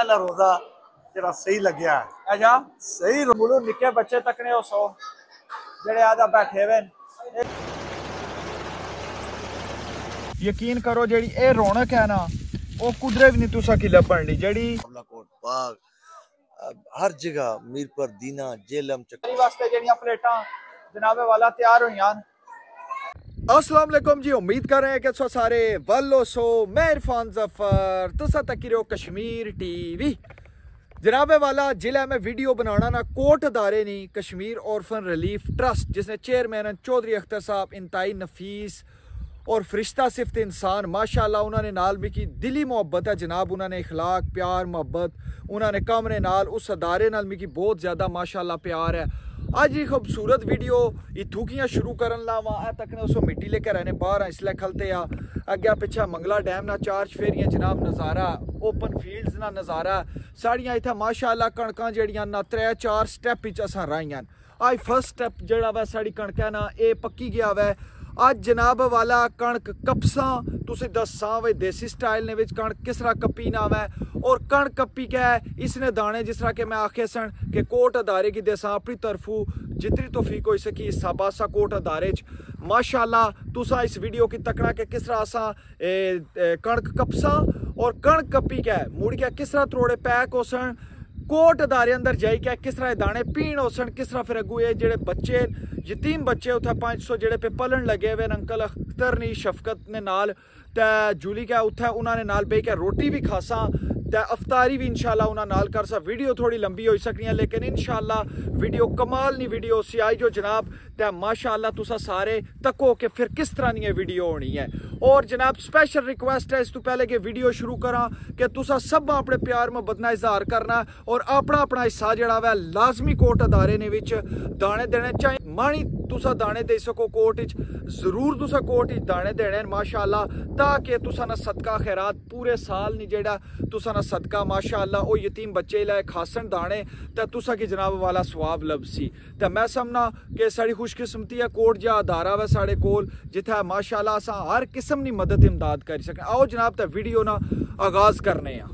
पहला रोजा जरा सही लग्या सही मुलो निके बच्चे तक ने सो जेड़े आदा बैठे हुए यकीन करो जी ए रौनक है ना ओ कुदरे भी नहीं तुसा की लपण ली जेड़ी कोट बाग हर जगह मीरपुर दीना जेलम चक्री वास्ते जेड़ी प्लेटा जनाबे वाला तैयार हो वालेकुम जी, उम्मीद कर रहे हैं कि सारे वल्लो सो मैं इरफान ज़फ़र, तुसा तकीरो कश्मीर टीवी। जनाबे वाला, जिला में वीडियो बनाना ना कोट अदारे नहीं, कश्मीर ऑर्फन रिलीफ ट्रस्ट जिसने चेयरमैन चौधरी अख्तर साहब इंतई नफीस और फरिश्ता सिफ्त इंसान, माशाल्लाह उन्होंने नाल भी की दिली मोहब्बत है। जनाब उन्होंने इखलाक, प्यार, मोहब्बत, उन्होंने कमरे नाल, उस अदारे नाल मिकी बहुत ज़्यादा माशाल्लाह प्यार है। ਅੱਜ ਇਹ ਖੂਬਸੂਰਤ ਵੀਡੀਓ ਇਥੋਂ ਕੀਆਂ ਸ਼ੁਰੂ ਕਰਨ ਲਾਵਾ ਆ ਤੱਕ ਨੇ ਉਸੋਂ ਮਿੱਟੀ ਲੈ ਕੇ ਰਹਿਣੇ ਬਾਹਰ ਇਸਲੇ ਖਲਤੇ ਆ ਅੱਗੇ ਪਿੱਛਾ ਮੰਗਲਾ ਡੈਮ ਨਾਲ ਚਾਰ ਚਫੇਰੀਆਂ ਜਨਾਬ ਨਜ਼ਾਰਾ ਓਪਨ ਫੀਲਡਸ ਨਾਲ ਨਜ਼ਾਰਾ ਸਾੜੀਆਂ ਇੱਥੇ ਮਾਸ਼ਾਅੱਲਾ ਕਣਕਾਂ ਜਿਹੜੀਆਂ ਨਾ ਤਰੇ ਚਾਰ ਸਟੈਪ ਵਿੱਚ ਅਸਾਂ ਰਾਈਆਂ ਅੱਜ ਫਸਟ ਸਟੈਪ ਜਿਹੜਾ ਵਾ ਸਾਡੀ ਕਣਕਾਂ ਨਾ ਇਹ ਪੱਕੀ ਗਿਆ ਵਾ ਅੱਜ ਜਨਾਬ ਵਾਲਾ ਕਣਕ ਕਪਸਾਂ ਤੁਸੀਂ ਦੱਸਾਂ ਵੇ ਦੇਸੀ ਸਟਾਈਲ ਨੇ ਵਿੱਚ ਕਣਕ ਕਿਸ ਤਰ੍ਹਾਂ ਕੱਪੀ ਨਾ ਵੈ ਔਰ ਕਣਕ ਕੱਪੀ ਕੈ ਇਸਨੇ ਦਾਣੇ ਜਿਸ ਤਰ੍ਹਾਂ ਕਿ ਮੈਂ ਆਖੇ ਸਨ ਕਿ ਕੋਟ ਅਦਾਰੇ ਕੀ ਦੇਸਾਂ ਆਪਣੀ ਤਰਫੂ ਜਿਤਨੀ ਤੋਫੀਕ ਹੋਈ ਸਕੀ ਹਿੱਸਾ ਬਾਸਾ ਕੋਟ ਅਦਾਰੇ ਚ ਮਾਸ਼ਾਅੱਲਾ ਤੁਸੀਂ ਇਸ ਵੀਡੀਓ ਕੀ ਤਕੜਾ ਕਿ ਕਿਸ ਤਰ੍ਹਾਂ ਅਸਾਂ ਇਹ, ਇਹ, ਕਣਕ ਕਪਸਾਂ ਔਰ ਕਣਕ ਕੱਪੀ ਕੈ ਮੁੜ ਕੇ ਕਿਸ ਤਰ੍ਹਾਂ ਤਰੋੜੇ ਪੈਕ ਹੋਸਣ ਕੋਟ ਅਦਾਰੇ ਅੰਦਰ ਜਾਈ ਕੇ ਕਿਸ ਤਰ੍ਹਾਂ ਦਾਣੇ ਪੀਣ ਹੋਸਣ ਕਿਸ ਤਰ੍ਹਾਂ ਫਿਰ ਅਗੂ ਇਹ ਜਿਹੜੇ ਬੱਚੇ, ਯਤੀਮ ਬੱਚੇ ਉਥੇ 500 ਜਿਹੜੇ ਪੇ ਪਲਣ ਲੱਗੇ ਹੋਏ ਅੰਕਲ ਅਖਤਰ ਨੀ ਸ਼ਫਕਤ ਨੇ ਨਾਲ, ਤੇ ਜੂਲੀ ਕਾ ਉਥੇ ਉਹਨਾਂ ਨੇ ਨਾਲ ਬੈ ਕੇ ਰੋਟੀ ਵੀ ਖਾਸਾਂ ਤੇ ਅਫਤਾਰੀ ਵੀ ਇਨਸ਼ਾਅੱਲਾ ਉਹਨਾਂ ਨਾਲ ਕਰ ਸਾ ਵੀਡੀਓ ਥੋੜੀ ਲੰਬੀ ਹੋਈ ਸਕਣੀ ਹੈ ਲੇਕਿਨ ਇਨਸ਼ਾਅੱਲਾ ਵੀਡੀਓ ਕਮਾਲ ਨਹੀਂ ਵੀਡੀਓ ਸੀ ਆਈ ਜੋ ਜਨਾਬ ਤੇ ਮਾਸ਼ਾਅੱਲਾ ਤੁਸੀਂ ਸਾਰੇ ਤੱਕੋ ਕਿ ਫਿਰ ਕਿਸ ਤਰ੍ਹਾਂ ਦੀ ਇਹ ਵੀਡੀਓ ਹੋਣੀ ਹੈ ਔਰ ਜਨਾਬ ਸਪੈਸ਼ਲ ਰਿਕੁਐਸਟ ਹੈ ਇਸ ਤੋਂ ਪਹਿਲੇ ਕਿ ਵੀਡੀਓ ਸ਼ੁਰੂ ਕਰਾਂ ਕਿ ਤੁਸੀਂ ਸਭ ਆਪਣੇ ਪਿਆਰ ਮੁਹੱਬਤ ਨਾਲ ਇਜ਼ਹਾਰ ਕਰਨਾ ਔਰ ਆਪਣਾ ਆਪਣਾ ਹਿੱਸਾ ਜਿਹੜਾ ਵਾ ਲਾਜ਼ਮੀ ਕੋਟ ਅਦਾਰੇ ਨੇ ਵਿੱਚ ਦਾਣੇ ਦੇਣੇ ਚਾਹੀ तुसा दाने दे सको कोर्ट इच। ज़रूर तुसा कोर्ट इच दाने देने माशाल्लाह, ताकि तुसा ना सदका खैरात पूरे साल नहीं जेड़ा तुसा ना सदका, माशाल्लाह, ओ यतीम बच्चे लाए खासन दाने ते तुसा की जनाब वाला स्वाब लबसी ते मैं समझना कि साड़ी खुशकिस्मती है, कोर्ट जहा अदारा वे साढ़े कोल जिथे माशाल्लाह असा हर किस्म की मदद इमदाद करी सकने। आओ जनाब, ते वीडियो ना आगाज़ करने हैं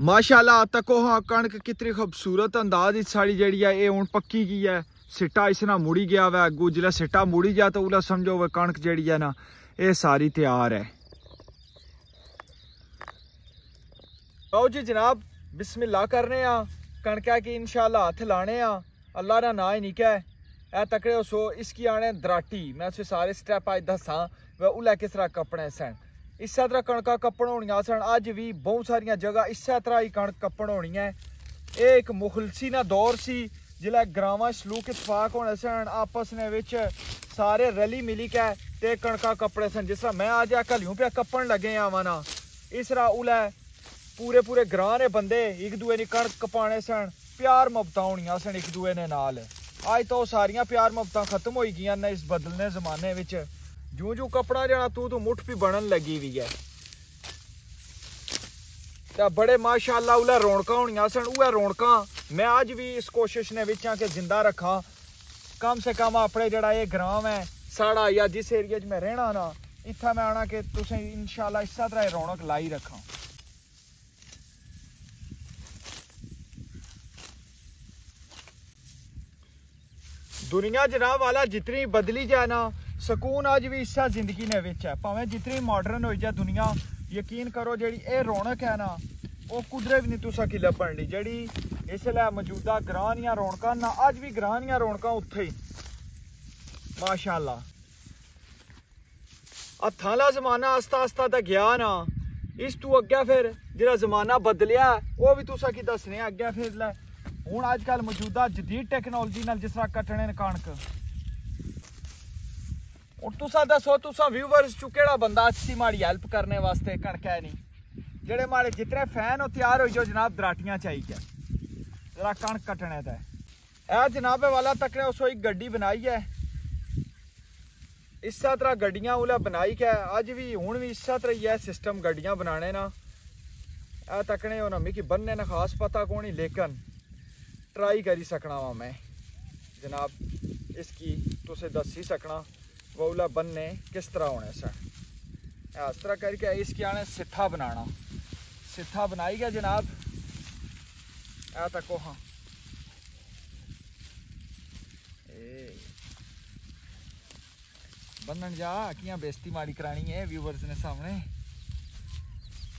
माशाल्लाह, तको हाँ कणक कितनी खूबसूरत अंदाज साड़ी जी है ये हूँ पक्की की है। ਸਿੱਟਾ ਇਸ ਨਾਲ ਮੁੜੀ ਗਿਆ ਵਾ ਅੱਗੂ ਜਿਹੜਾ ਸਿੱਟਾ ਮੁੜੀ ਜਾ ਤਾਂ ਉਹਲਾ ਸਮਝੋ ਵੇ ਕਣਕ ਜਿਹੜੀ ਹੈ ਨਾ ਇਹ ਸਾਰੀ ਤਿਆਰ ਹੈ ਆਓ ਜੀ ਜਨਾਬ ਬਿਸਮਿਲ੍ਲਾ ਕਰਨੇ ਆ ਕਣਕਾ ਕੀ ਇਨਸ਼ਾਅੱਲਾ ਹੱਥ ਲਾਣੇ ਆ ਅੱਲਾ ਦਾ ਨਾਂ ਹੀ ਨਹੀਂ ਕਹਿ ਇਹ ਤਕੜੇ ਸੋ ਇਸ ਕੀ ਆਣੇ ਦਰਾਟੀ ਮੈਂ ਸੇ ਸਾਰੇ ਸਟੈਪ ਅੱਜ ਦੱਸਾਂ ਵੇ ਉਲਾ ਕਿਸ ਤਰ੍ਹਾਂ ਕੱਪਣੇ ਸਨ ਇਸੇ ਤਰ੍ਹਾਂ ਕਣਕਾਂ ਕੱਪਣ ਹੋਣੀਆਂ ਸਨ ਅੱਜ ਵੀ ਬਹੁਤ ਸਾਰੀਆਂ ਜਗ੍ਹਾ ਇਸੇ ਤਰ੍ਹਾਂ ਹੀ ਕਣਕ ਕੱਪਣ ਹੋਣੀਆਂ ਇਹ ਇੱਕ ਮੁਖਲਸੀ ਨਾ ਦੌਰ ਸੀ जिल्लै ग्रावां सलूक इतफाक होने सन आपस ने विच सारे रली मिली के ते कणका कपड़े सन जिसरा मैं आज कलियों पे कपन लगे आवा ना इसरा उलै पूरे पूरे ग्रां दे बंदे इक दुए दी कणक कपाने सन प्यार ममता होनियां सन इक दुए ने नाल ਅੱਜ ਤਾਂ ਉਹ ਸਾਰੀਆਂ ਪਿਆਰ ਮੁਹੱਬਤਾਂ ਖਤਮ ਹੋਈ ਗਈਆਂ ਨੇ ਇਸ ਬਦਲਨੇ ਜ਼ਮਾਨੇ ਵਿੱਚ ਜੂ ਜੂ ਕਪੜਾ ਜਿਹੜਾ ਤੂੰ ਤੂੰ ਮੁੱਠ ਵੀ ਬਣਨ ਲੱਗੀ ਵੀ ਹੈ ਤਾਂ ਬੜੇ ਮਾਸ਼ਾਅੱਲਾ ਉਲਾ ਰੌਣਕਾਂ ਹੋਣੀਆਂ ਸਨ ਉਹ ਰੌਣਕਾਂ ਮੈਂ ਅੱਜ ਵੀ ਇਸ ਕੋਸ਼ਿਸ਼ ਨੇ ਵਿੱਚ ਆ ਕਿ ਜ਼ਿੰਦਾ ਰੱਖਾਂ ਕਮ ਸੇ ਕਮ ਆਪਣੇ ਜਿਹੜਾ ਇਹ ਗ੍ਰਾਮ ਹੈ ਸਾੜਾ ਜਾਂ ਜਿਸ ਏਰੀਆ 'ਚ ਮੈਂ ਰਹਿਣਾ ਨਾ ਇੱਥੇ ਮੈਂ ਆਣਾ ਕਿ ਤੁਸੀਂ ਇਨਸ਼ਾਅੱਲਾ ਇਸੇ ਤਰ੍ਹਾਂ ਇਹ ਰੌਣਕ ਲਾਈ ਰੱਖਾਂ ਦੁਨੀਆ ਜਨਾਬ ਵਾਲਾ ਜਿਤਨੀ ਬਦਲੀ ਜਾਏ ਨਾ ਸਕੂਨ ਅੱਜ ਵੀ ਇਸਾ ਜ਼ਿੰਦਗੀ ਨੇ ਵਿੱਚ ਹੈ ਭਾਵੇਂ ਜਿਤਨੀ ਮਾਡਰਨ ਹੋਈ ਜਾ ਦੁਨੀਆ ਯਕੀਨ ਕਰੋ ਜਿਹੜੀ ਇਹ ਰੌਣਕ ਹੈ ਨਾ ਉਹ ਕੁਦਰੇ ਵੀ ਨਹੀਂ ਤੁਸੀਂ ਕੀ ਲੱਭਣ ਲਈ ਜਿਹੜੀ ਇਸ ਲਈ ਮੌਜੂਦਾ ਗ੍ਰਾਂੀਆਂ ਰੌਣਕਾਂ, ਨਾ ਅੱਜ ਵੀ ਗ੍ਰਾਂ ਦੀਆਂ ਰੌਣਕਾਂ ਉੱਥੇ ਹੀ। ਮਾਸ਼ਾਅੱਲਾ। ਹੱਥਾਂ ਦਾ ਜ਼ਮਾਨਾ ਅਸਤਾ ਅਸਤਾ ਤਾਂ ਗਿਆ ਨਾ। ਇਸ ਤੋਂ ਅੱਗੇ ਫਿਰ ਜਿਹੜਾ ਜ਼ਮਾਨਾ ਬਦਲਿਆ, ਉਹ ਵੀ ਤੁਸੀਂ ਕੀ ਦੱਸਣੇ ਅੱਗੇ ਫਿਰ ਲੈ। ਹੁਣ ਅੱਜ ਕੱਲ ਮੌਜੂਦਾ ਜਦੀਦ ਟੈਕਨੋਲੋਜੀ ਨਾਲ ਜਿਸ ਤਰ੍ਹਾਂ ਕੱਟਣੇ ਨੇ ਕਣਕ। ਹੁਣ ਤੁਸੀਂ ਦੱਸੋ ਤੁਸੀਂ ਵਿਊਵਰਸ ਚ ਕਿਹੜਾ ਬੰਦਾ, ਅੱਛੀ ਮਾੜੀ ਹੈਲਪ ਕਰਨੇ ਵਾਸਤੇ ਕਣਕ ਹੈ ਨਹੀਂ ਜਿਹੜੇ ਮਾੜੇ ਜਿਤਨੇ ਫੈਨ ਹੋ ਤਿਆਰ ਹੋ ਜੋ ਜਨਾਬ ਦਰਾਟੀਆਂ ਚਾਹੀਏ ਜਰਾ ਕਣਕ ਕੱਟਣੇ ਦਾ ਇਹ ਜਨਾਬੇ ਵਾਲਾ ਤੱਕੜੇ ਉਸੋ ਇੱਕ ਗੱਡੀ ਬਣਾਈ ਹੈ ਇਸੇ ਤਰ੍ਹਾਂ ਗੱਡੀਆਂ ਉਲਾ ਬਣਾਈ ਕੇ ਅੱਜ ਵੀ ਹੁਣ ਵੀ ਇਸੇ ਤਰ੍ਹਾਂ ਹੀ ਹੈ ਸਿਸਟਮ ਗੱਡੀਆਂ ਬਣਾਣੇ ਨਾ ਇਹ ਤੱਕਣੇ ਉਹਨਾਂ ਮਿਕੀ ਬੰਨੇ ਨਾ ਖਾਸ ਪਤਾ ਕੋਣੀ ਲੇਕਿਨ ट्राई करी सकना वा मैं जनाब इसकी तुसे दस ही सकना वोला बनने किस तरह होने सर इस तरह करके इसकी आने सिट्ठा बनाना सिथा बनाई गया जनाब आ तको हाँ बनन जा किया बेस्ती माड़ी करानी है व्यूवर्स ने सामने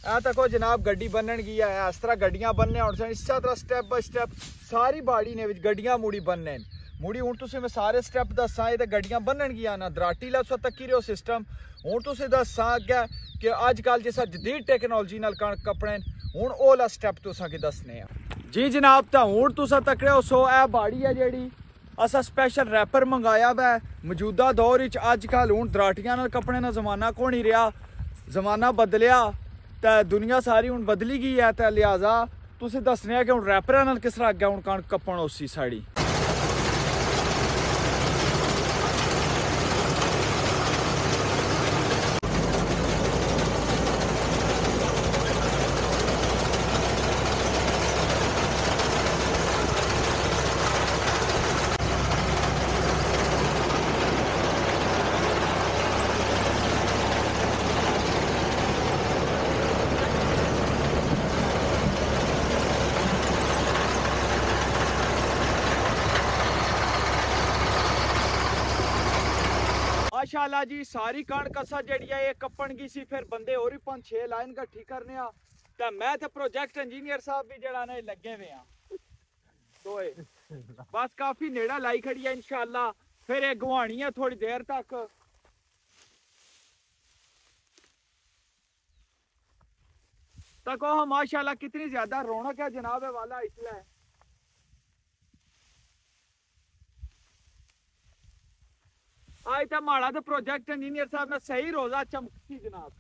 ऐ तको जनाब गड्डी बनन की है इस तरह गड्डिया बनने इस तरह स्टेप बाय स्टेप सारी बाड़ी ने गड्डिया मुड़ी बनने ਮੁੜੀ ਹੁਣ ਤੁਸੀਂ ਮੈਂ ਸਾਰੇ ਸਟੈਪ ਦੱਸਾਂ ਇਹ ਤੇ ਗੱਡੀਆਂ ਬੰਨਣਗੀਆਂ ਨਾ, ਦਰਾਟੀ ਲਾ ਸੋ ਤੱਕੀ ਰਿਓ ਸਿਸਟਮ ਹੁਣ ਤੁਸੀਂ ਦੱਸਾਂ ਅੱਗੇ ਕਿ ਅੱਜ ਕੱਲ ਜਿਸਾ ਜਦੀਦ ਟੈਕਨੋਲੋਜੀ ਨਾਲ ਕਣਕ ਕੱਪਣੇ, ਹੁਣ ਉਹ ਲਾ ਸਟੈਪ ਤੁਸੀਂ ਕਿ ਦੱਸਨੇ ਆ। ਜੀ ਜਨਾਬ, ਤਾਂ ਹੁਣ ਤੁਸੀਂ ਤੱਕੜੇ ਸੋ ਇਹ ਬਾੜੀ ਹੈ ਜਿਹੜੀ, ਅਸਾਂ ਸਪੈਸ਼ਲ ਰੈਪਰ ਮੰਗਾਇਆ ਵੈ। ਮੌਜੂਦਾ ਦੌਰ ਵਿੱਚ ਅੱਜ ਕੱਲ ਹੁਣ ਦਰਾਟੀਆਂ ਨਾਲ ਕੱਪੜੇ ਦਾ ਜ਼ਮਾਨਾ ਕੋ ਨਹੀਂ ਰਿਹਾ। ਜ਼ਮਾਨਾ ਬਦਲਿਆ, ਤਾਂ ਦੁਨੀਆ ਸਾਰੀ ਹੁਣ ਬਦਲੀ ਗਈ ਹੈ, ਤਾਂ ਲਿਆਜ਼ਾ ਤੁਸੀਂ ਦੱਸਨੇ ਆ ਕਿ ਹੁਣ ਰੈਪਰਾਂ ਨਾਲ ਕਿਸ ਤਰ੍ਹਾਂ ਅੱਗੇ ਹੁਣ ਕਣਕ ਕੱਪਣ ਉਸੀ ਸਾੜੀ ਮਾਸ਼ਾਅੱਲਾ ਜੀ ਸਾਰੀ ਕਣਕ ਅਸਾ ਜਿਹੜੀ ਹੈ ਇਹ ਕੱਪਣ ਗਈ ਸੀ ਫਿਰ ਬੰਦੇ ਹੋਰ ਵੀ ਪੰਜ ਛੇ ਲਾਈਨ ਇਕੱਠੀ ਕਰਨੇ ਆ ਤਾਂ ਮੈਂ ਤੇ ਪ੍ਰੋਜੈਕਟ ਇੰਜੀਨੀਅਰ ਸਾਹਿਬ ਵੀ ਜਿਹੜਾ ਨੇ ਲੱਗੇ ਹੋਏ ਆ ਦੋਏ ਬਸ ਕਾਫੀ ਨੇੜਾ ਲਾਈ ਖੜੀ ਹੈ ਇਨਸ਼ਾਅੱਲਾ ਫਿਰ ਇਹ ਗਵਾਣੀ ਹੈ ਥੋੜੀ ਦੇਰ ਤੱਕ तक हो माशाल्लाह कितनी ज्यादा रौनक है जनाब है वाला इसलिए आज तो माड़ा तो प्रोजेक्ट इंजीनियर साहब ने सही रोजा चमकती जनाब।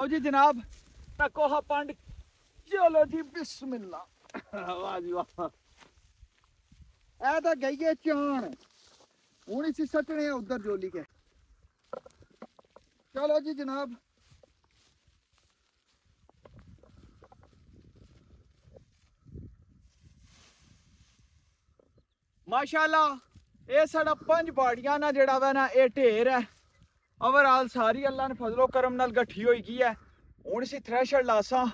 जी जनाब तको हा पंड। चलो जी बिस्मिल्ला वाह गई है चाण इसी सचने उधर जोली के चलो जी जनाब माशाला ये साढ़ा पंज ना जड़ा ना ये ढेर है ओवरऑल सारी अल्लाह ने फजलो करम गठी होई गई है हूँ इसी थ्रैशर लासा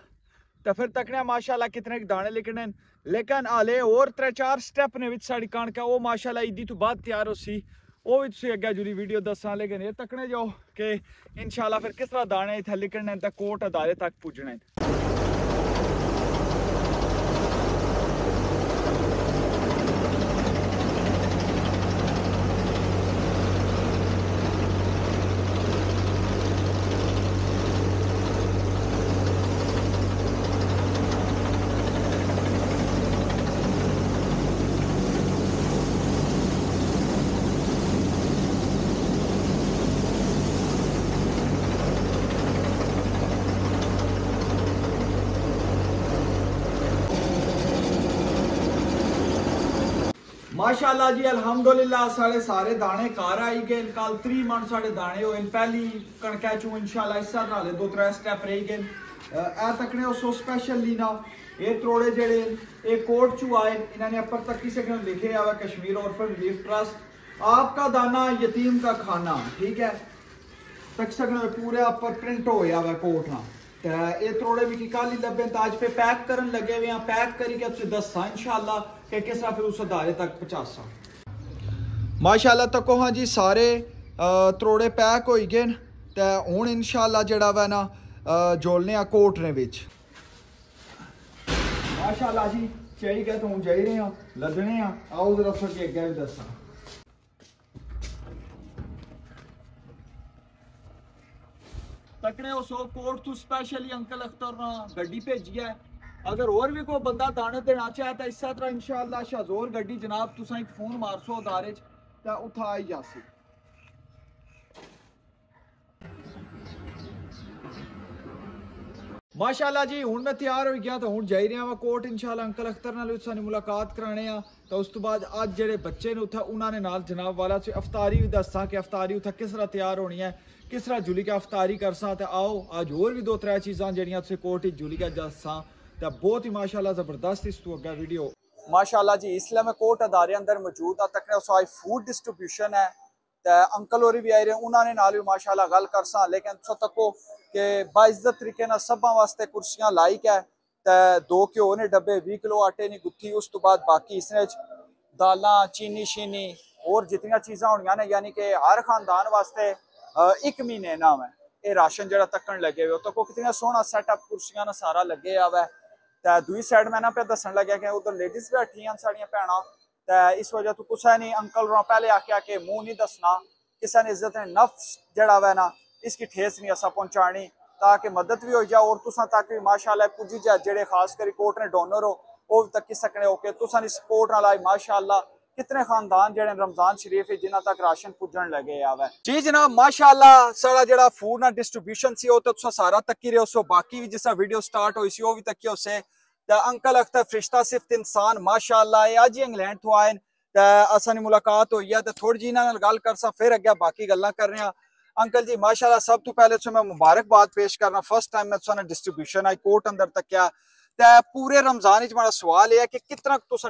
तो फिर तकने माशाला कितने दाने लिखने लेकिन हाले और त्रे चार स्टैप ने बिच साड़ी कणक है वह माशाला ईदी तो बाद तैयार हो सी वह भी तुम अगर जुड़ी वीडियो दसा लेकिन ये तकने जाओ कि इन शाला फिर किस तरह दाने इतने लिखने कोर्ट अदारे तक पुजने माशाल्लाह जी, अल्हम्दुलिल्लाह, साढ़े सारे दाने घर आई गए। कल त्री मन साढ़े दाने होए। पहली कनकै चू इंशाल्लाह इस तरह हाले दो त्रै स्टैप रेही गए ए तकने सो स्पेशल लीना ये त्रोड़े जेड़े ये कोर्ट चू आए इन्होंने अपर तक ही सकने लिखे आवे कश्मीर ऑर्फन रिलीफ ट्रस्ट आपका दाना, यतीम का खाना, ठीक है? तक सकने पूरे अपर प्रिंट होया वे कोट हाँ तो ये त्रोड़े मिकी कल ही लभे तो अज पे पैक कर लगे हुए पैक करी के दसा इंशाल्लाह। ਤਰ੍ਹਾਂ ਫਿਰ ਉਸ ਅਦਾਰੇ ਤੱਕ ਪਹੁੰਚਾਸਾਂ ਮਾਸ਼ਾਅੱਲਾ ਤੱਕੋ ਹਾਂ ਜੀ ਸਾਰੇ ਤਰੋੜੇ ਪੈਕ ਹੋਈ ਗਏ ਨੇ ਤੇ ਹੁਣ ਇਨਸ਼ਾਅੱਲਾ ਜਿਹੜਾ ਵਾ ਨਾ ਜੋਲਨੇ ਆ ਕੋਟ ਨੇ ਵਿੱਚ। ਮਾਸ਼ਾਅੱਲਾ ਜੀ ਚਾਹੀ ਗਏ ਤਾਂ ਜਾਈ ਰਹੇ ਆ ਲੱਦਣੇ ਆ ਆਓ ਜ਼ਰਾ ਫਿਰ ਕੇ ਅੱਗੇ ਵੀ ਦੱਸਾਂ। ਤੱਕਣੇ ਉਹ ਸੋ ਕੋਟ ਤੋਂ ਸਪੈਸ਼ਲੀ ਅੰਕਲ ਅਖਤਰ ਨਾਲ ਗੱਡੀ ਭੇਜੀ ਹੈ। अगर और भी कोई बंदा दाने देना तो इस तरह इंशाल्लाह अच्छा शाहजोर गड्डी जनाब, तुसा एक फ़ोन मारसो अदारे तो उत आई जासी माशाला जी हूँ मैं तैयार हो गया तो हूँ जा रहा वा कोर्ट, इंशाल्लाह अंकल अख्तर नाल मुलाकात कराने तो उस तो बाद अज जे बच्चे ने उत्तर उन्होंने नाल जनाब वाला से अफतारी भी दसा कि अफतारी उत्तर किस तरह तैयार होनी है किस तरह जुलिका अफतारी करसा तो आओ अज होर भी दो त्रै चीज़ा जो कोर्ट जुलिका दसा ਚੀਜ਼ਾਂ ਜਿਹੜੀਆਂ ਤੁਸੀਂ ਕੋਟ ਵਿੱਚ ਜੁਲੀ ਕੇ ਦੱਸਾਂ ਤਾਂ ਬਹੁਤ ਹੀ ਮਾਸ਼ਾਅੱਲਾ ਜ਼ਬਰਦਸਤ ਇਸ ਤੋਂ ਅੱਗਾ ਵੀਡੀਓ ਮਾਸ਼ਾਅੱਲਾ ਜੀ ਇਸ ਲਈ ਮੈਂ ਕੋਟ ਅਦਾਰੇ ਅੰਦਰ ਮੌਜੂਦ ਆ ਤੱਕ ਉਸ ਆਈ ਫੂਡ ਡਿਸਟ੍ਰੀਬਿਊਸ਼ਨ ਹੈ ਤੇ ਅੰਕਲ ਹੋਰੀ ਵੀ ਆਏ ਰਹੇ ਉਹਨਾਂ ਨੇ ਨਾਲ ਵੀ ਮਾਸ਼ਾਅੱਲਾ ਗੱਲ ਕਰਸਾਂ ਲੇਕਿਨ ਸੋ ਤੱਕੋ ਕਿ ਬਾਇਜ਼ਤ ਤਰੀਕੇ ਨਾਲ ਸਭਾਂ ਵਾਸਤੇ ਕੁਰਸੀਆਂ ਲਾਇਕ ਹੈ ਤੇ ਦੋ ਘਿਓ ਨੇ ਡੱਬੇ 20 ਕਿਲੋ ਆਟੇ ਦੀ ਗੁੱਥੀ ਉਸ ਤੋਂ ਬਾਅਦ ਬਾਕੀ ਇਸ ਵਿੱਚ ਦਾਲਾਂ ਚੀਨੀ ਸ਼ੀਨੀ ਹੋਰ ਜਿਤਨੀਆਂ ਚੀਜ਼ਾਂ ਹੋਣੀਆਂ ਨੇ ਯਾਨੀ ਕਿ ਹਰ ਖਾਨਦਾਨ ਵਾਸਤੇ ਅ, ਇੱਕ ਮਹੀਨੇ ਨਾਮ ਹੈ ਇਹ ਰਾਸ਼ਨ ਜਿਹੜਾ ਤੱਕਣ ਲੱਗੇ ਹੋਏ ਉਹ ਤੱਕੋ ਕਿਤਨਾ ਸੋਹਣਾ ਸੈਟਅਪ ਕੁਰਸੀਆਂ ਨਾਲ ਸਾਰਾ ਲੱਗੇ ਆ ਵਾ ਤੇ ਦੂਈ ਸਾਈਡ ਮੈਂ ਨਾ ਪਿਆ ਦੱਸਣ ਲੱਗਿਆ ਕਿ ਉਧਰ ਲੇਡੀਜ਼ ਬੈਠੀਆਂ ਸਾਡੀਆਂ ਭੈਣਾਂ ਤੇ ਇਸ ਵਜ੍ਹਾ ਤੋਂ ਕੁਛ ਹੈ ਨਹੀਂ ਅੰਕਲ ਰੋਂ ਪਹਿਲੇ ਆਖਿਆ ਕਿ ਮੂੰਹ ਨਹੀਂ ਦੱਸਣਾ ਕਿਸੇ ਨੇ ਇੱਜ਼ਤ ਨੇ ਨਫਸ ਜਿਹੜਾ ਵਾ ਨਾ इसकी ठेस नहीं असा पहुंचानी ताकि मदद भी हो जाए और तुसा तक भी माशाल्लाह पुजी जाए जेड़े खास कर कोर्ट ने डोनर हो वो भी तक सकने हो के तुसा नी सपोर्ट नाल आई माशाल्लाह कितने खानदान जो रमज़ान शरीफ है जिन्हों तक राशन पुजन लगे आवा। जी जनाब माशाला सारा जो फ़ूड ना डिस्ट्रीब्यूशन से तो सारा तकी रहे सो बाकी भी जिस वीडियो स्टार्ट हुई सी भी तकी उसे अंकल अख्तर फरिश्ता सिफ्त इंसान माशाला अज ही इंग्लैंड तो आए असानी मुलाकात हुई है तो थोड़ी जी इन्होंने गल कर सर अगर बाकी गल् कर रहे हैं अंकल जी माशाला सब तो पहले मैं मुबारकबाद पेश करना। फ़र्स्ट टाइम मैं डिस्ट्रीब्यूशन आई कोर्ट अंदर तक क्या ਟਾਈਮ ਮੈਂ ਤੁਹਾਨੂੰ ਡਿਸਟ੍ਰੀਬਿਊਸ਼ਨ ਆਈ ਕੋਟ ਅੰਦਰ ਤੱਕਿਆ ਤੇ ਪੂਰੇ ਰਮਜ਼ਾਨ ਵਿੱਚ ਮੇਰਾ ਸਵਾਲ ਇਹ ਹੈ ਕਿ ਕਿਤਨਾ ਤੁਸੀਂ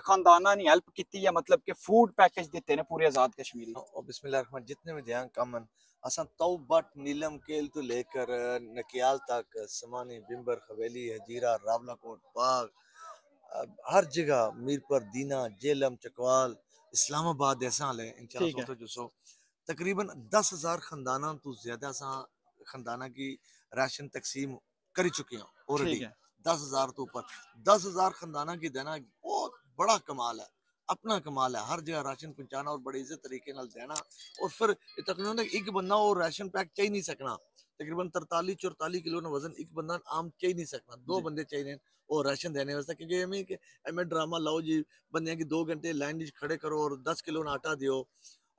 ਖਾਨਦਾਨਾਂ ਨੇ ਹੈਲਪ ਕੀਤੀ ਹੈ ਮਤਲਬ ਕਿ ਫੂਡ ਪੈਕੇਜ ਦਿੱਤੇ ਨੇ ਪੂਰੇ ਆਜ਼ਾਦ ਕਸ਼ਮੀਰੀ और बिस्मिल्लाह रहमान जितने भी ध्यान कमन असा तौबट नीलम केल तो लेकर नकियाल तक समानी बिम्बर हवेली हजीरा रावलाकोट बाग अ, हर जगह मीरपुर दीना जेलम चकवाल इस्लामाबाद ऐसा हाल है ठीक है। इंशाल्लाह तो जो सो तकरीबन दस हजार खानदाना तो ज्यादा सा खानदाना की राशन तकसीम कर चुके हैं ऑलरेडी ਠੀਕ ਹੈ दस हज़ार तो ऊपर। दस हज़ार खानदाना की देना बहुत बड़ा कमाल है। अपना कमाल है। हर जगह राशन पहुंचाना और बड़े इज़्ज़त तरीके नाल देना और फिर तकरीबन एक बंदा और राशन पैक चाहिए नहीं सकना। तकरीबन तरतालीस चौतालीस किलो ना वज़न एक बंदा आम चाहिए नहीं सकना। दो। बंदे चाहिए और राशन देने वास्ते क्योंकि एमें कि एमें ड्रामा लाओ जी बंदे की दो घंटे लाइन खड़े करो और दस किलो ना आटा दियो।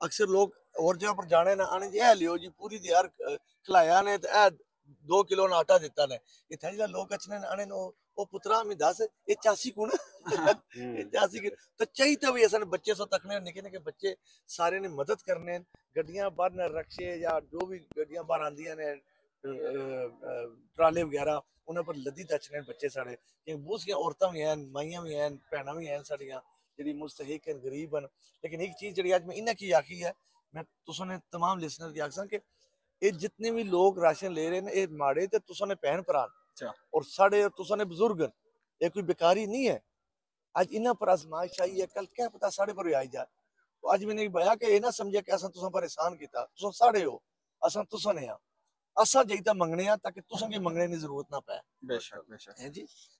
अक्सर लोग और जगह पर जाने ना आने जी ए लियो जी पूरी दिहार खिलाया ने ते ए दो किलो ना आटा दिता ने इत्थे जेह्ड़ा लोग अचने ने आने ने ओ ओ पुत्रा मी दस ए चासी कुण ਇਹ ਜਾਸੀ ਕਿ ਤਾਂ ਚਾਹੀਦਾ ਵੀ ਅਸਨ ਬੱਚੇ ਸੋ ਤੱਕਨੇ ਨਿੱਕੇ ਨਿੱਕੇ ਬੱਚੇ ਸਾਰੇ ਨੇ ਮਦਦ ਕਰਨੇ ਨੇ। ਗੱਡੀਆਂ ਬਾਹਰ ਨਾ ਰਕਸ਼ੇ ਜਾਂ ਜੋ ਵੀ ਗੱਡੀਆਂ ਬਾਹਰ ਆਂਦੀਆਂ ਨੇ ਅਹ, ਅਹ, ਟਰਾਲੇ ਵਗੈਰਾ ਉਹਨਾਂ ਪਰ ਲੱਦੀ ਟੱਚਨੇ ਨੇ ਬੱਚੇ ਸਾਡੇ ਕਿ ਬਹੁਤ ਸਾਰੀਆਂ ਔਰਤਾਂ ਵੀ ਹਨ ਮਾਈਆਂ ਵੀ ਹਨ ਭੈਣਾਂ ਵੀ ਹਨ ਸਾਡੀਆਂ ਜਿਹੜੀ ਮੁਸਤਹਿਕ ਹਨ ਗਰੀਬ ਹਨ ਲੇਕਿਨ ਇੱਕ ਚੀਜ਼ ਜਿਹੜੀ ਅੱਜ ਮੈਂ ਇਹਨਾਂ ਕੀ ਆਖੀ ਹੈ ਮੈਂ ਤੁਸਾਂ ਨੇ तमाम ਲਿਸਨਰ ਦੀ ਆਖਸਾਂ ਕਿ ਇਹ ਜਿੰਨੇ ਵੀ ਲੋਕ ਰਾਸ਼ਨ ਲੈ ਰਹੇ ਨੇ ਇਹ ਮਾੜੇ ਤੇ ਤੁਸਾਂ ਨੇ ਭੈਣ ਭਰਾ ਅੱਛਾ। ਔਰ ਸਾਡੇ ਤੁਸਾਂ ਨੇ ਬਜ਼ੁਰਗ ਹਨ। ਇਹ ਕੋਈ बेकारी नहीं है ਅੱਜ ਇਹਨਾਂ ਪਰ ਅਜ਼ਮਾਇਸ਼ ਆਈ ਹੈ ਕੱਲ ਕਿਆ ਪਤਾ ਸਾਡੇ ਪਰ ਵੀ ਆਈ ਜਾ तो ਅੱਜ ਮੈਨੇ ਬਇਆ ਕਿ ਇਹ ਨਾ ਸਮਝਿਆ ਕਿ ਅਸਾਂ ਤੁਸਾਂ ਪਰੇਸ਼ਾਨ ਕੀਤਾ ਤੁਸਾਂ ਸਾਡੇ ਹੋ ਅਸਾਂ ਤੁਸਾਂ ਨੇ ਆ ਅਸਾਂ ਜਈਤਾ ਮੰਗਣੇ ਆ ਤਾਂ ਕਿ ਤੁਸਾਂ ਕੀ ਮੰਗਣੇ ਦੀ ਜ਼ਰੂਰਤ ਨਾ ਪਏ ਬੇਸ਼ੱਕ ਬੇਸ਼ੱਕ ਹੈ ਜੀ ਤਾਂ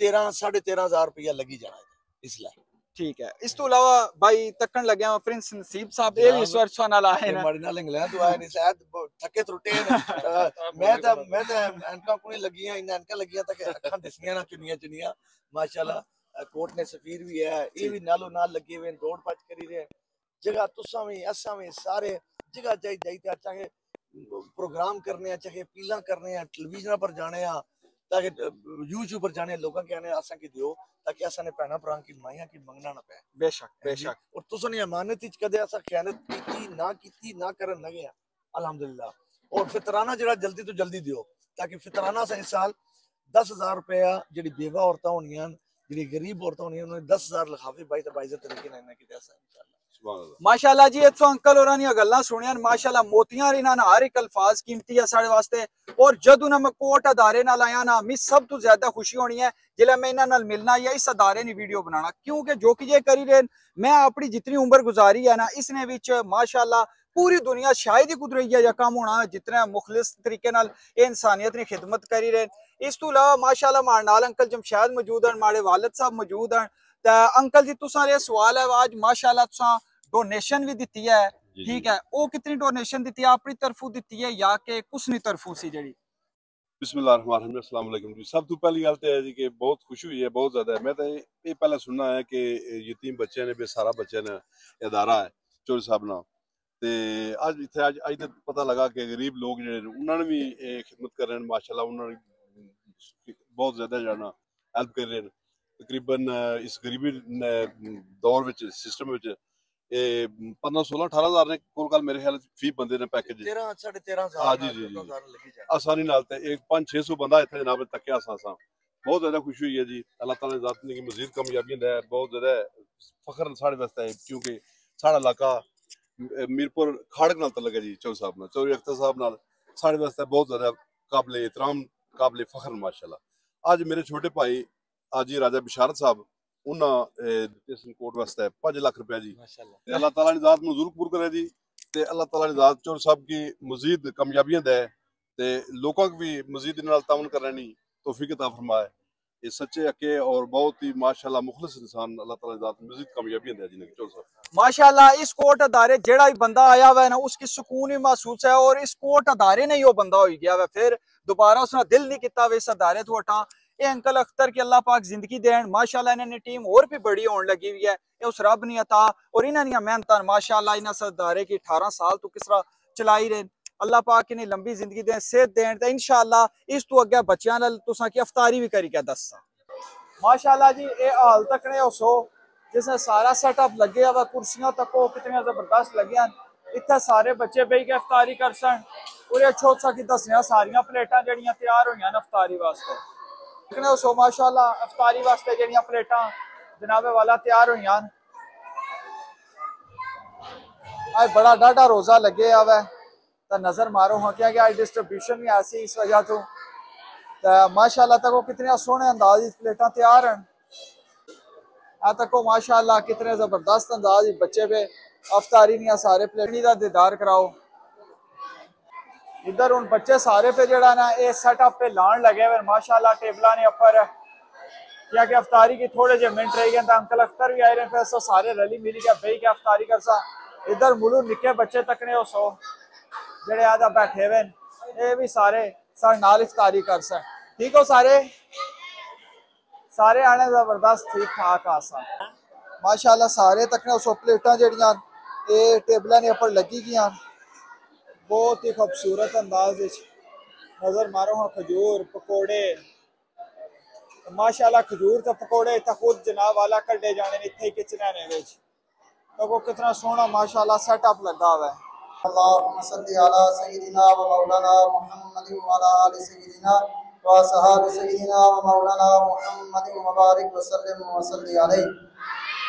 13 13500 ਰੁਪਇਆ ਲੱਗੀ ਜਾਣਾ ਇਸ ਲਈ ਠੀਕ ਹੈ ਇਸ ਤੋਂ ਇਲਾਵਾ ਬਾਈ ਤੱਕਣ ਲੱਗਿਆ ਮੈਂ ਪ੍ਰਿੰਸ ਨਸੀਬ ਸਾਹਿਬ ਇਹ ਵੀ ਇਸ ਵਾਰ ਸੋਨਾ ਲਾ ਹੈ ਨਾ ਮੜੀ ਨਾਲ ਇੰਗਲੈਂਡ ਤੋਂ ਆਏ ਨੇ ਸ਼ਾਇਦ ਥੱਕੇ ਟੁੱਟੇ ਮੈਂ ਤਾਂ ਮੈਂ ਤਾਂ ਐਨਕਾਂ ਕੋਣੀ ਲੱਗੀਆਂ ਇਹਨਾਂ ਐਨਕਾਂ ਲੱਗੀਆਂ ਤਾਂ ਕਿ ਅੱਖਾਂ ਦਿਸਦੀਆਂ ਨਾ ਚੁੰਨੀਆਂ ਚੁੰਨੀਆਂ ਮਾਸ਼ਾਅੱਲਾ ਕੋਟ ਨੇ ਸਫੀਰ ਵੀ ਹੈ ਇਹ ਵੀ ਨਾਲੋਂ ਨਾਲ ਲੱਗੇ ਹੋਏ ਰੋਡ ਪੱਟ ਕਰੀ ਰਹੇ ਜਗ੍ਹਾ ਤੁਸਾਂ ਵੀ ਅਸਾਂ ਵੀ ਸਾਰੇ ਜਗ੍ਹਾ ਜਾਈ ਜਾਈ ਤੇ ਚਾਹੇ ਪ੍ਰੋਗਰਾਮ ਕਰਨੇ ਆ ਚਾਹੇ ਪੀਲਾਂ ਕਰਨੇ ਆ ਟੈਲੀਵਿਜ਼ਨਾਂ ਪਰ ਜਾਣੇ ਆ ताकि यूट्यूब पर जाने लोगों के आने असा की दियो ताकि असा ने भैन भ्रा की माइया की मंगना ना पे। बेशक हाँ बेशक। और तुसों ने अमानत ही कदे असा खयानत की ना की ना करन लगे अलहमदुल्ला और फितराना जरा जल्दी तो जल्दी दियो ताकि फितराना असा इस साल दस हज़ार रुपया जी बेवा औरत होनी जी गरीब औरत होनी उन्होंने दस हज़ार लिखाफे बाई तबाइजर तरीके ने इन्हें कि माशाल्लाह जी इतो अंकल और इन्होंने हर एक अल्फाज कीमती है साढ़े वास्ते। और ना मैं अदारे आया ना, मैं सब तो ज़्यादा खुशी होनी है मैं इन्होंने मिलना या इस अदारे ने वीडियो बनाना। क्योंकि जो कि करी रहे मैं अपनी जितनी उम्र गुजारी है ना, इसने माशाला पूरी दुनिया शायद ही कुदरत या काम होना, जितना मुखलिस तरीके इंसानियत ने खिदमत करी रहे इस तू अलावा माशाला मारे नाल अंकल जमशैद मौजूद हैं माड़े वालद साहब मौजूद हैं ਅੰਕਲ ਜਮਸ਼ਾਦ ਮੌਜੂਦ ਹਨ ਮਾੜੇ ਵਾਲਿਦ ਸਾਹਿਬ ਮੌਜੂਦ ਹਨ ਤਾਂ ਅੰਕਲ ਜੀ ਤੁਸਾਂ ਇਹ ਸਵਾਲ ਹੈ ਅੱਜ ਮਾਸ਼ਾਅੱਲਾ ਤੁਸਾਂ ਡੋਨੇਸ਼ਨ ਵੀ ਦਿੱਤੀ ਹੈ ਠੀਕ ਹੈ ਉਹ ਕਿਤਨੀ ਡੋਨੇਸ਼ਨ ਦਿੱਤੀ ਹੈ ਆਪਣੀ ਤਰਫੋਂ ਦਿੱਤੀ ਹੈ ਜਾਂ ਕਿ ਕੁਸਨੀ ਤਰਫੋਂ ਸੀ ਜਿਹੜੀ ਬਿਸਮਿਲ੍ਲਾਹਿਰਰਹਿਮਾਨਿਰਰਹੀਮ ਅਸਲਾਮ ਅਲੈਕੁਮ ਜੀ ਸਭ ਤੋਂ ਪਹਿਲੀ ਗੱਲ ਤੇ ਹੈ ਜੀ ਕਿ ਬਹੁਤ ਖੁਸ਼ੀ ਹੋਈ ਹੈ ਬਹੁਤ ਜ਼ਿਆਦਾ ਮੈਂ ਤਾਂ ਇਹ ਇਹ ਪਹਿਲਾਂ ਸੁਣਨਾ ਹੈ ਕਿ ਯਤੀਮ ਬੱਚਿਆਂ ਨੇ ਬੇਸਹਾਰਾ ਬੱਚਿਆਂ ਨੇ ਇਦਾਰਾ ਹੈ ਚੋਰ ਸਾਹਿਬ ਨਾਲ ਤੇ ਅੱਜ ਇੱਥੇ ਅੱਜ ਅੱਜ ਤੱਕ ਪਤਾ ਲੱਗਾ ਕਿ ਗਰੀਬ ਲੋਕ ਜਿਹੜੇ ਨੇ ਉਹਨਾਂ ਨੇ ਵੀ ਇਹ ਖਿਦਮਤ ਕਰ ਰਹੇ ਨੇ ਮਾਸ਼ਾਅੱਲਾ ਉਹਨਾਂ ਨੇ ਬਹੁਤ ਜ਼ਿਆਦਾ ਜਾਣਾ ਹੈਲਪ ਕਰ ਰਹੇ ਨੇ ਤਕਰੀਬਨ ਇਸ ਗਰੀਬੀ ਦੌਰ ਵਿੱਚ ਸਿਸਟਮ ਵਿੱਚ ਇਹ 15 16 18000 ਨੇ ਕੋਲ ਕੱਲ ਮੇਰੇ ਖਿਆਲ ਫੀ ਬੰਦੇ ਨੇ ਪੈਕੇਜ 13 13500 ਹਾਂ ਜੀ, ਜੀ, ਜੀ। ਆਸਾਨੀ ਨਾਲ ਤੇ ਇੱਕ 5 600 ਬੰਦਾ ਇੱਥੇ ਜਨਾਬ ਨੇ ਤੱਕਿਆ ਸਾਸਾਂ ਬਹੁਤ ਜ਼ਿਆਦਾ ਖੁਸ਼ੀ ਹੋਈ ਹੈ ਜੀ ਅੱਲਾਹ ਤਾਲਾ ਨੇ ਜ਼ਾਤ ਨੇ ਕਿ ਮਜ਼ੀਦ ਕਾਮਯਾਬੀਆਂ ਦੇ ਬਹੁਤ ਜ਼ਿਆਦਾ ਫਖਰ ਸਾਡੇ ਵਾਸਤੇ ਹੈ ਕਿਉਂਕਿ ਸਾਡਾ ਇਲਾਕਾ ਅਹ ਮੀਰਪੁਰ ਖਾੜਕ ਨਾਲ ਤਲਕ ਹੈ ਜੀ ਚੌਰ ਸਾਹਿਬ ਨਾਲ ਚੌਰੀ ਅਖਤਰ ਸਾਹਿਬ ਨਾਲ ਸਾਡੇ ਵਾਸਤੇ ਬਹੁਤ ਜ਼ਿਆਦਾ ਕਾਬਲੇ ਇਤਰਾਮ ਕਾਬਲੇ ਫਖਰ ਮਾਸ਼ਾਅੱਲਾ ਅੱਜ ਮੇਰੇ ਛੋਟੇ ਭਾਈ ਅੱਜ ਹੀ ਰਾਜਾ ਬਿਸ਼ਾਰਤ ਸਾਹਿਬ ਉਹਨਾਂ ਅਹ, ਦਿੱਤੇ ਸਨ ਕੋਟ ਵਾਸਤੇ 5 ਲੱਖ ਰੁਪਏ ਜੀ माशाल्लाह ਤੇ ਅੱਲਾਹ ਤਾਲਾ ਨੇ ਜ਼ਾਤ ਨੂੰ ਜ਼ਰੂਰ ਪੂਰ ਕਰੇ ਜੀ ਤੇ ਅੱਲਾਹ ਤਾਲਾ ਨੇ ਜ਼ਾਤ ਚੋਰ ਸਾਹਿਬ ਕੀ ਮਜ਼ੀਦ ਕਾਮਯਾਬੀਆਂ ਦੇ ਤੇ ਲੋਕਾਂ को भी मजीद इन नाल तावन करने की तौफीक अता फरमाए ये सच्चे अके और बहुत ही माशाल्लाह मुखलिस इंसान अल्लाह ताला ने ज़ात में मजीद कामयाबी दे जी ने चोर साहब माशाल्लाह इस कोर्ट अदारे जेड़ा भी बंदा आया हुआ है ना उसकी सुकून ही महसूस है और इस कोर्ट अदारे ने ही वो बंदा हो गया हुआ है। फिर दोबारा उसने दिल नहीं किया वे इस अदारे तो हटा ये अंकल अख्तर की अल्लाह पाक ज़िंदगी देन, माशाल्लाह इन्होंने टीम और भी बड़ी होने लगी हुई है। ये उस रब ने अता और इन्होंने मेहनत, माशाल्लाह इन्हें इस अदारे की 18 साल तो किस तरह चलाई रहे अल्लाह पाक इन्हें लंबी ज़िंदगी दें सेहत दें तो इंशाल्लाह इस तो अगे बच्चों की अफतारी भी करी के दस्सा। माशाल्लाह जी, ये हाल तक ने सो जिसने सारा सेटअप लगे हुआ, कुर्सियाँ तक कितने ज़बरदस्त लगे इतने सारे बच्चे बेही के अफतारी कर सन, और छोटा की दसिया सारिया प्लेटा जड़ियाँ तैयार हुई अफतारी वास्ते। देखने सो माशाल्लाह अफतारी वास्ते जड़ियां प्लेटा जनाबे वाला तैयार हुई आज बड़ा डाढा रोजा लगे हुआ है तो नजर मारो हाँ क्या आज डिस्ट्रीब्यूशन भी ऐसी इस वजह तो ਤੇ ਮਾਸ਼ਾਅੱਲਾ ਤੱਕੋ ਕਿਤਨੇ ਸੋਹਣੇ ਅੰਦਾਜ਼ ਵਿੱਚ ਪਲੇਟਾਂ ਤਿਆਰ ਹਨ ਆ ਤੱਕੋ ਮਾਸ਼ਾਅੱਲਾ ਕਿਤਨੇ ਜ਼ਬਰਦਸਤ ਅੰਦਾਜ਼ ਵਿੱਚ ਬੱਚੇ पे ਅਫਤਾਰੀ ਦੀਆਂ ਸਾਰੇ ਪਲੇਟਣੀ ਦਾ ਦੀਦਾਰ ਕਰਾਓ इधर उन बच्चे सारे पे जड़ा ना ये सेटअप पे लान लगे हुए माशाल्लाह, टेबला ने ऊपर क्या कि अफतारी की थोड़े जे मिनट रह गए तो अंकल अख्तर भी आए रहे फिर सो सारे रली मिली के बही के अफतारी कर सा। इधर मुलू निके बच्चे तकने सो जड़े आदा बैठे हुए ये भी सारे सारे नाल इफ्तारी कर सा। ठीक हो सारे? सारे आने ज़बरदस्त ठीक ठाक आसा माशाल्लाह, सारे तकने सो प्लेटा जड़ियाँ ये टेबला ने ऊपर लगी गई बहुत ही खूबसूरत अंदाज नज़र मारो हाँ खजूर, पकौड़े। माशाला खजूर तो पकौड़े इतना खुद जनाब वाला कड्डे जाने इतने किचन देखो तो कितना सोहना माशाला सैटअप लगा हुआ है। अल्लाहुम्मा मुहम्मद व अला आलि अलैहि।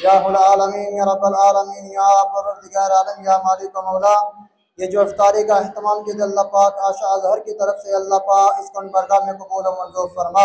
या हुल आलमीन या रब्बल आलमीन या परवरदिगार आलम या मालिक व मौला ये जो इफ्तारी का अहतमाम किया अल्लाह पाक आशा अजहर की तरफ से अल्लाह पाक इसको बरगा में कबूल और मंजूर फरमा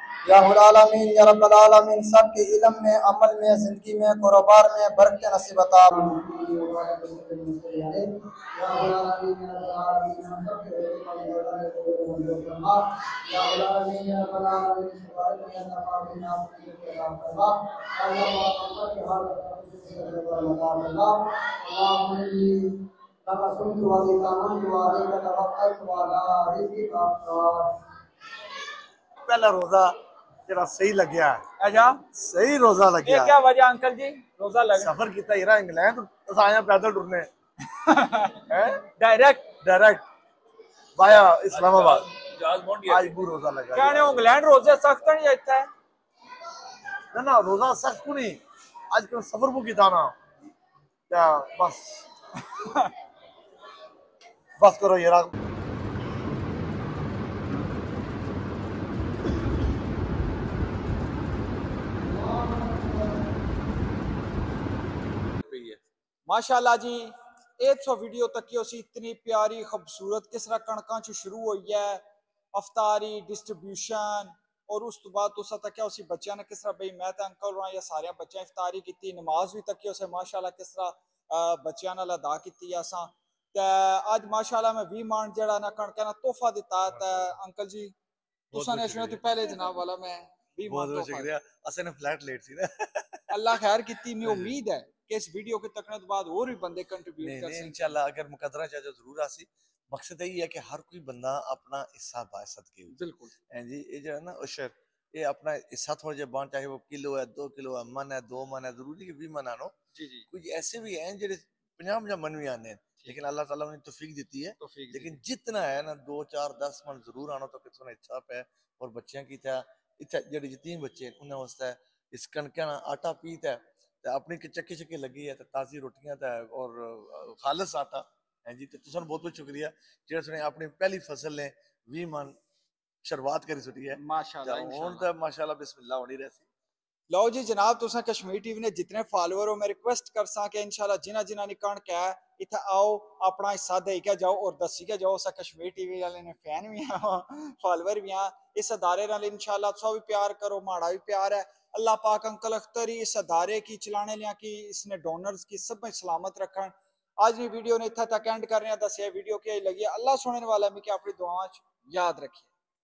या हुल आलमीन या रब्बल आलमीन सबके इल्म में अमल में ज़िंदगी में कारोबार में बरकत नसीब अता पहला रोजा तेरा सही लग्या है। अच्छा। सही रोजा ये लग्या क्या वजह अंकल जी? रोजा लगा सफ़र किया इरा इंग्लैंड तो आया पैदल टुरने। Direct direct via Islamabad. आज भी रोजा लगा क्या ने इंग्लैंड रोज़े सख्त नहीं जाता है? ना ना रोजा सख्त को नहीं? आज कल सफ़र को किया ना। क्या बस। बस करो यार ਮਾਸ਼ਾਅੱਲਾ ਜੀ 100 ਵੀਡੀਓ ਤੱਕ ਕਿ ਅਸੀਂ ਇਤਨੀ ਪਿਆਰੀ ਖੂਬਸੂਰਤ ਕਿਸ ਤਰ੍ਹਾਂ ਕਣਕਾਂ ਚ ਸ਼ੁਰੂ ਹੋਈ ਹੈ ਅਫਤਾਰੀ ਡਿਸਟ੍ਰੀਬਿਊਸ਼ਨ ਔਰ ਉਸ ਤੋਂ ਬਾਅਦ ਤੁਸੀਂ ਤੱਕਿਆ ਉਸੇ ਬੱਚਿਆਂ ਨੇ ਕਿਸ ਤਰ੍ਹਾਂ ਬਈ ਮੈਂ ਤਾਂ ਅੰਕਲ ਰਾਂ ਜਾਂ ਸਾਰਿਆਂ ਬੱਚਿਆਂ ਇਫਤਾਰੀ ਕੀਤੀ ਨਮਾਜ਼ ਵੀ ਤੱਕੀ ਉਸੇ ਮਾਸ਼ਾਅੱਲਾ ਕਿਸ ਤਰ੍ਹਾਂ ਅਹ, ਬੱਚਿਆਂ ਨਾਲ ਅਦਾ ਕੀਤੀ ਅਸਾਂ ਤੇ ਅੱਜ ਮਾਸ਼ਾਅੱਲਾ ਮੈਂ 20 ਮਾਨ ਜਿਹੜਾ ਨਾ ਕਣਕਾਂ ਦਾ ਤੋਹਫਾ ਦਿੱਤਾ ਤੇ ਅੰਕਲ ਜੀ ਤੁਸੀਂ ਨੇ ਸ਼ੁਰੂ ਤੋਂ ਪਹਿਲੇ ਜਨਾਬ ਵਾਲਾ ਮੈਂ 20 बहुत ਮਾਨ बहुत ਤੋਹਫਾ शुक्रिया असल ने फ्लैट लेट थी ना अल्लाह खैर की मैं उम्मीद है कि इस वीडियो के तकने के बाद और भी बंदे कंट्रीब्यूट कर सकें इंशाल्लाह अगर मुकदरा चाहे तो ज़रूर आसी। मकसद यही है कि हर कोई बंदा अपना हिस्सा पाए सदके बिल्कुल। हैं जी ये जो है ना उशर ये अपना हिस्सा थोड़ा जिहा बांट चाहे वो किलो है दो किलो है मन है दो मन है ज़रूरी कि भी मन आनो जी जी। कुछ ऐसे भी हैं जेडे पंजाह पंजाह मन भी आने हैं। लेकिन अल्लाह ताला ने तौफीक दी है। तो लेकिन जितना है ना दो चार दस मन ज़रूर आना तो कितों इच्छा पे और बच्चों की था इच्छा जेडे जितने बच्चे उन्हें वास्ते इस कणके आटा पीत है। अपनी चक्की चक्की लगी है ते ताजी रोटियाँ ते और खालस आटा है जी तो बहुत बहुत शुक्रिया। जो अपनी पहली फ़सल ने भी मन शुरुआत करी सुटी है माशाल्लाह माशाल्लाह बिस्मिल्लाह होनी रहसी ਲਓ ਜੀ ਜਨਾਬ ਤੁਸੀਂ ਕਸ਼ਮੀਰ ਟੀਵੀ ਨੇ ਜਿਤਨੇ ਫਾਲੋਅਰ ਹੋ ਮੈਂ ਰਿਕੁਐਸਟ ਕਰਸਾਂ ਕਿ ਇਨਸ਼ਾਅੱਲਾ ਜਿਨ੍ਹਾਂ ਜਿਨ੍ਹਾਂ ਨੇ ਕਣਕ ਹੈ ਇੱਥੇ ਆਓ ਆਪਣਾ ਹਿੱਸਾ ਦੇ ਕੇ ਜਾਓ ਔਰ ਦੱਸੀ ਕੇ ਜਾਓ ਸਾ ਕਸ਼ਮੀਰ ਟੀਵੀ ਵਾਲੇ ਨੇ ਫੈਨ ਵੀ ਆ ਫਾਲੋਅਰ ਵੀ ਆ ਇਸ ਅਦਾਰੇ ਨਾਲ ਇਨਸ਼ਾਅੱਲਾ ਸੋ ਵੀ ਪਿਆਰ ਕਰੋ ਮਾੜਾ ਵੀ ਪਿਆਰ है अल्लाह पाक अंकल अख्तर ही इस अदारे की चलाने लिया की इसने डोनर्स की सब में सलामत रखन आज की वीडियो ने इतना तक एंड कर रहे हैं दस ये वीडियो क्या लगी है अल्लाह सुनने वाला में कि अपनी दुआओं च याद रखिए